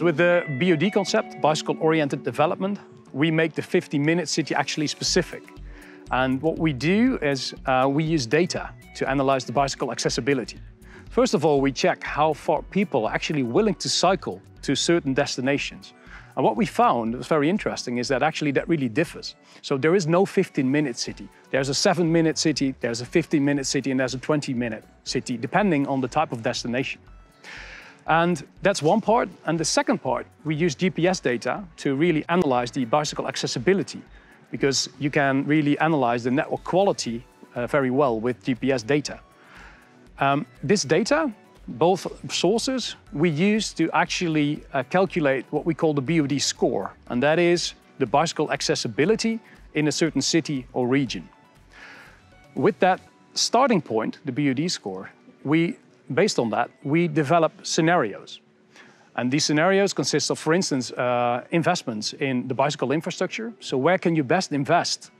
With the BOD concept, bicycle-oriented development, we make the 15-minute city actually specific. And what we do is uh, we use data to analyze the bicycle accessibility. First of all, we check how far people are actually willing to cycle to certain destinations. And what we found was very interesting is that actually that really differs. So there is no 15-minute city. There's a 7-minute city, there's a 15-minute city, and there's a 20-minute city, depending on the type of destination. And that's one part. And the second part, we use GPS data to really analyze the bicycle accessibility because you can really analyze the network quality uh, very well with GPS data. Um, this data, both sources, we use to actually uh, calculate what we call the BOD score, and that is the bicycle accessibility in a certain city or region. With that starting point, the BOD score, we based on that, we develop scenarios. And these scenarios consist of, for instance, uh, investments in the bicycle infrastructure. So where can you best invest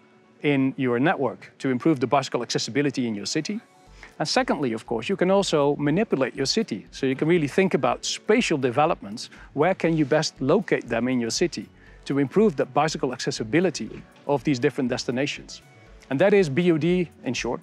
in your network to improve the bicycle accessibility in your city? And secondly, of course, you can also manipulate your city. So you can really think about spatial developments. Where can you best locate them in your city to improve the bicycle accessibility of these different destinations? And that is BOD in short.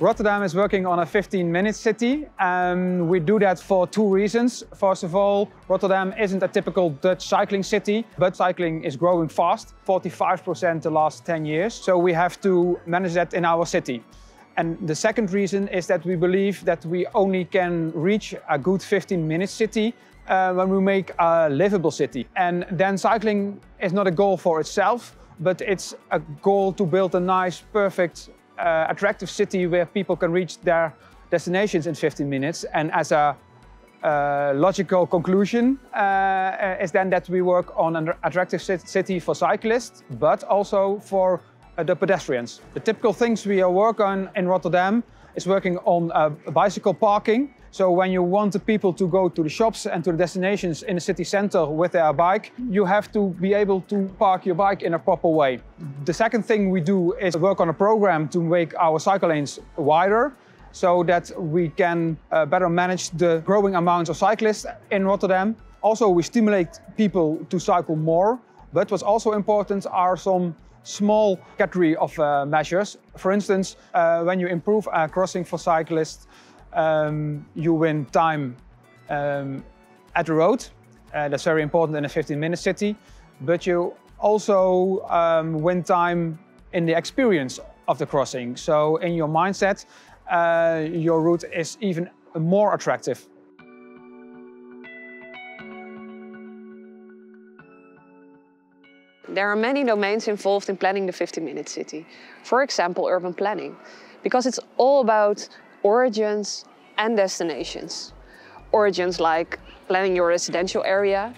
Rotterdam is working on a 15-minute city. and we do that for two reasons. First of all, Rotterdam isn't a typical Dutch cycling city, but cycling is growing fast, 45% the last 10 years. So we have to manage that in our city. And the second reason is that we believe that we only can reach a good 15-minute city uh, when we make a livable city. And then cycling is not a goal for itself, but it's a goal to build a nice, perfect uh, attractive city where people can reach their destinations in 15 minutes. And as a uh, logical conclusion uh, is then that we work on an attractive city for cyclists, but also for uh, the pedestrians. The typical things we work on in Rotterdam is working on uh, bicycle parking. So when you want the people to go to the shops and to the destinations in the city center with their bike, you have to be able to park your bike in a proper way. The second thing we do is work on a program to make our cycle lanes wider so that we can uh, better manage the growing amounts of cyclists in Rotterdam. Also, we stimulate people to cycle more, but what's also important are some small category of uh, measures. For instance, uh, when you improve a crossing for cyclists, um, you win time um, at the road. Uh, that's very important in a 15-minute city. But you also um, win time in the experience of the crossing. So in your mindset, uh, your route is even more attractive. There are many domains involved in planning the 15-minute city. For example, urban planning, because it's all about origins and destinations. Origins like planning your residential area,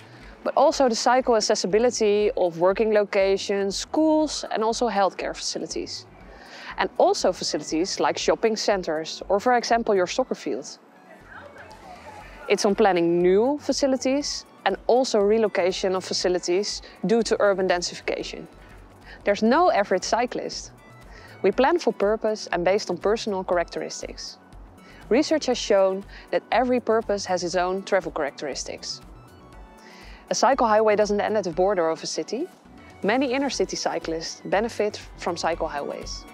but also the cycle accessibility of working locations, schools and also healthcare facilities. And also facilities like shopping centers or for example your soccer field. It's on planning new facilities and also relocation of facilities due to urban densification. There's no average cyclist. We plan for purpose and based on personal characteristics. Research has shown that every purpose has its own travel characteristics. A cycle highway doesn't end at the border of a city. Many inner city cyclists benefit from cycle highways.